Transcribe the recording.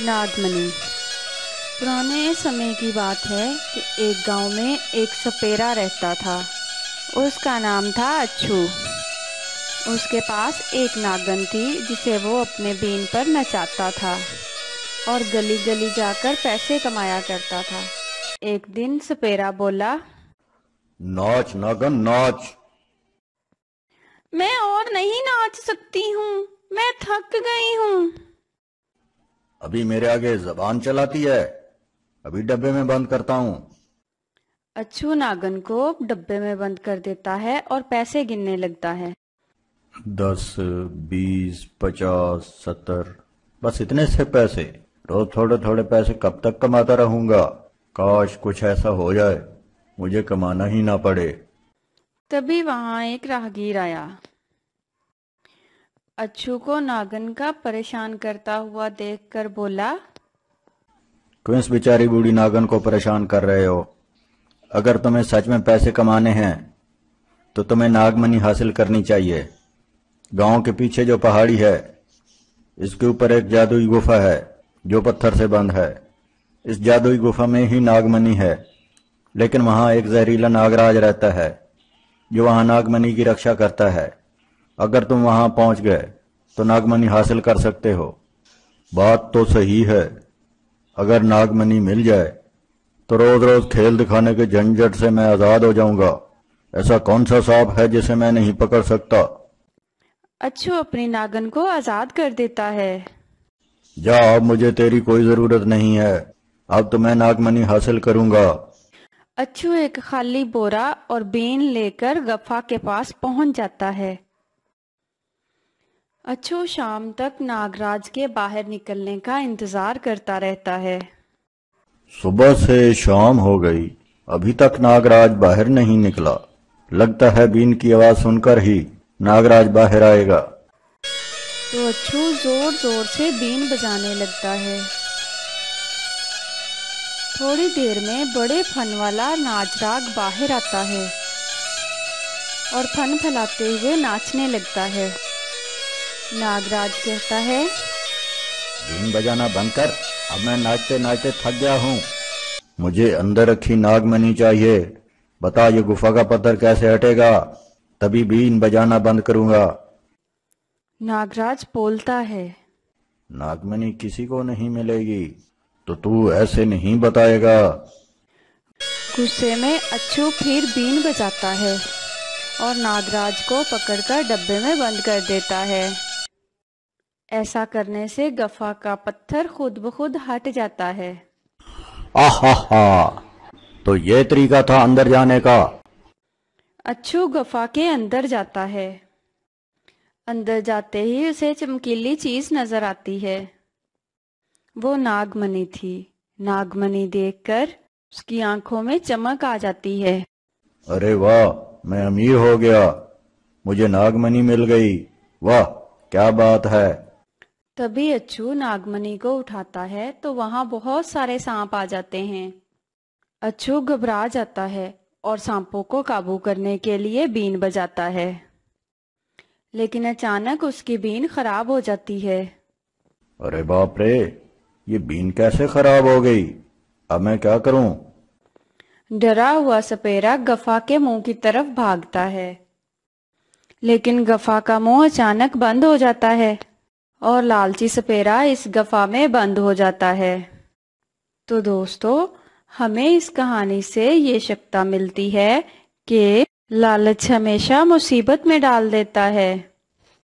नागमणि। पुराने समय की बात है कि एक गाँव में एक सपेरा रहता था। उसका नाम था अच्छू उसके पास एक नागन थी जिसे वो अपने बीन पर नचाता था और गली गली जाकर पैसे कमाया करता था। एक दिन सपेरा बोला नाच नागन नाच। मैं और नहीं नाच सकती हूँ। मैं थक गई हूँ। अभी मेरे आगे जबान चलाती है। अभी डब्बे में बंद करता हूँ। अच्छू नागन को डब्बे में बंद कर देता है और पैसे गिनने लगता है। दस बीस पचास सत्तर बस इतने से पैसे। रोज थोड़े थोड़े पैसे कब तक कमाता रहूँगा? काश कुछ ऐसा हो जाए। मुझे कमाना ही ना पड़े। तभी वहाँ एक राहगीर आया। अच्छू को नागन का परेशान करता हुआ देखकर बोला क्यों इस बेचारी बूढ़ी नागन को परेशान कर रहे हो? अगर तुम्हें सच में पैसे कमाने हैं तो तुम्हें नागमनी हासिल करनी चाहिए। गाँव के पीछे जो पहाड़ी है, इसके ऊपर एक जादुई गुफा है, जो पत्थर से बंद है। इस जादुई गुफा में ही नागमनी है, लेकिन वहाँ एक जहरीला नागराज रहता है, जो वहाँ नागमनी की रक्षा करता है। अगर तुम वहाँ पहुँच गए तो नागमणि हासिल कर सकते हो। बात तो सही है। अगर नागमणि मिल जाए तो रोज रोज खेल दिखाने के झंझट से मैं आज़ाद हो जाऊँगा। ऐसा कौन सा सांप है जिसे मैं नहीं पकड़ सकता? अच्छू अपनी नागन को आज़ाद कर देता है। जा अब मुझे तेरी कोई ज़रूरत नहीं है। अब तो मैं नागमणि हासिल करूँगा। अच्छू एक खाली बोरा और बेन लेकर गफा के पास पहुँच जाता है। अच्छू शाम तक नागराज के बाहर निकलने का इंतज़ार करता रहता है। सुबह से शाम हो गई। अभी तक नागराज बाहर नहीं निकला। लगता है बीन की आवाज़ सुनकर ही नागराज बाहर आएगा। तो अच्छू ज़ोर ज़ोर से बीन बजाने लगता है। थोड़ी देर में बड़े फन वाला नाचराग बाहर आता है और फन फैलाते हुए नाचने लगता है। नागराज कहता है बीन बजाना बंद कर अब मैं नाचते नाचते थक गया हूँ। मुझे अंदर रखी नागमणि चाहिए। बता ये गुफा का पत्थर कैसे हटेगा? तभी बीन बजाना बंद करूँगा। नागराज बोलता है नागमणि किसी को नहीं मिलेगी तो तू ऐसे नहीं बताएगा। गुस्से में अच्छू फिर बीन बजाता है और नागराज को पकड़कर डब्बे में बंद कर देता है। ऐसा करने से गफा का पत्थर खुद ब खुद हट जाता है। आहा तो ये तरीका था अंदर जाने का। अच्छू गफा के अंदर जाता है। अंदर जाते ही उसे चमकीली चीज़ नज़र आती है। वो नागमणि थी। नागमणि देखकर उसकी आँखों में चमक आ जाती है। अरे वाह मैं अमीर हो गया। मुझे नागमणि मिल गई। वाह क्या बात है। तभी अच्छू नागमणि को उठाता है तो वहाँ बहुत सारे सांप आ जाते हैं। अच्छू घबरा जाता है और सांपों को काबू करने के लिए बीन बजाता है। लेकिन अचानक उसकी बीन खराब हो जाती है। अरे बाप रे ये बीन कैसे खराब हो गई? अब मैं क्या करूँ? डरा हुआ सपेरा गफा के मुँह की तरफ़ भागता है। लेकिन गफा का मुँह अचानक बंद हो जाता है। और लालची सपेरा इस गफा में बंद हो जाता है। तो दोस्तों, हमें इस कहानी से ये शक्ता मिलती है कि लालच हमेशा मुसीबत में डाल देता है।